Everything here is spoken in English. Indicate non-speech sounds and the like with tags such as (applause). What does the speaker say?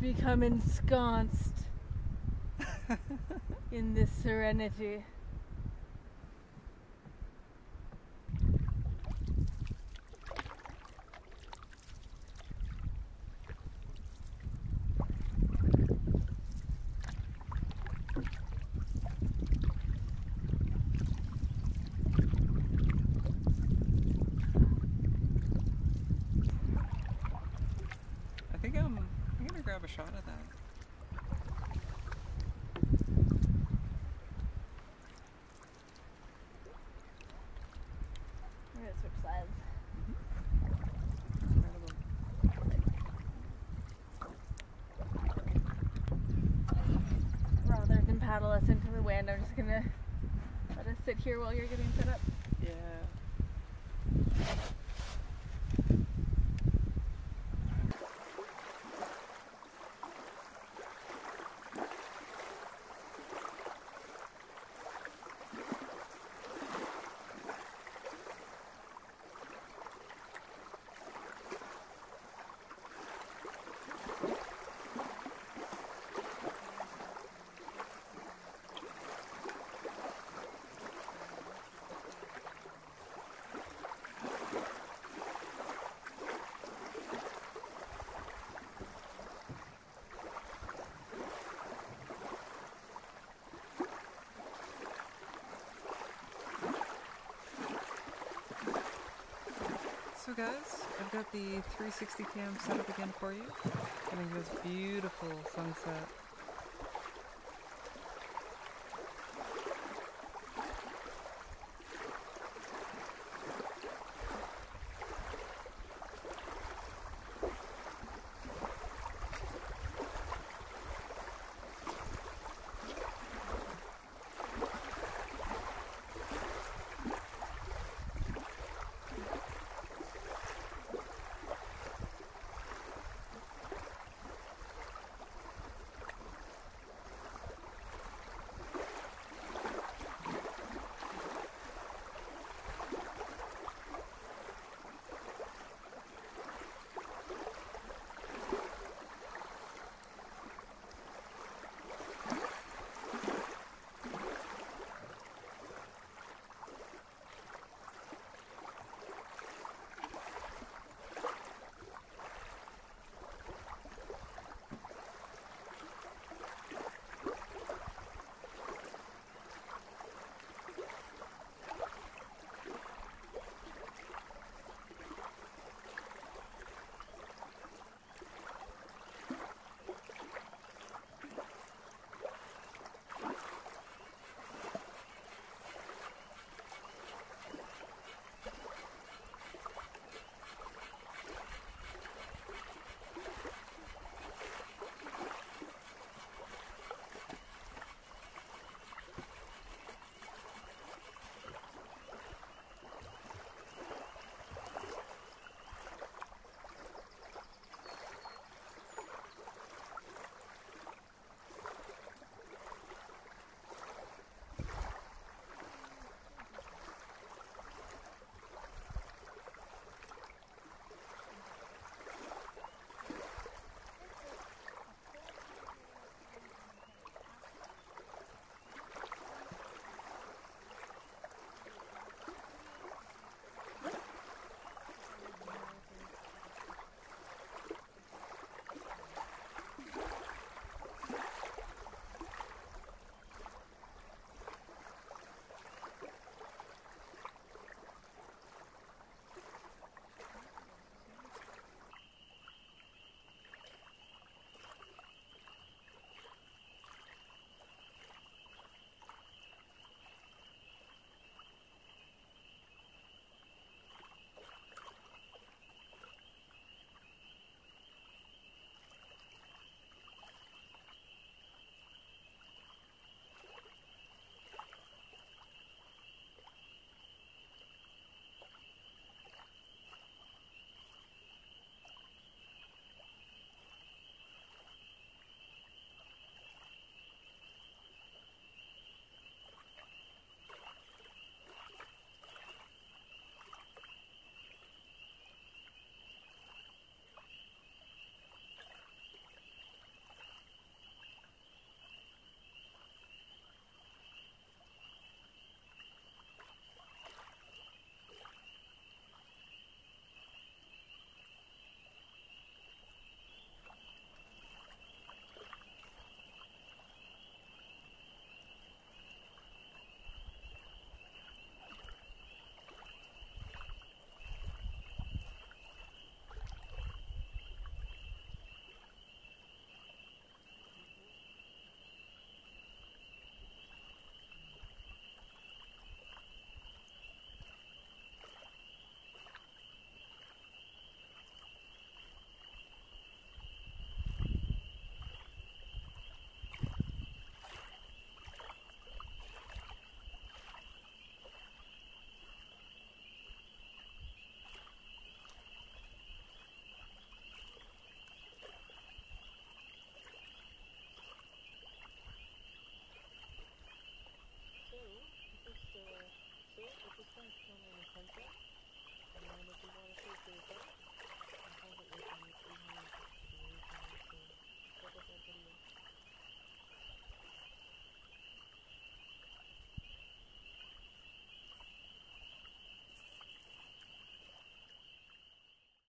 become ensconced (laughs) in this serenity. I'm grab a shot at that. We're gonna switch sides. Rather than paddle us into the wind, I'm just gonna let us sit here while you're getting set up. Yeah. So guys, I've got the 360 cam set up again for you. Getting this beautiful sunset. con el control. Ahora me tengo que hacer el control.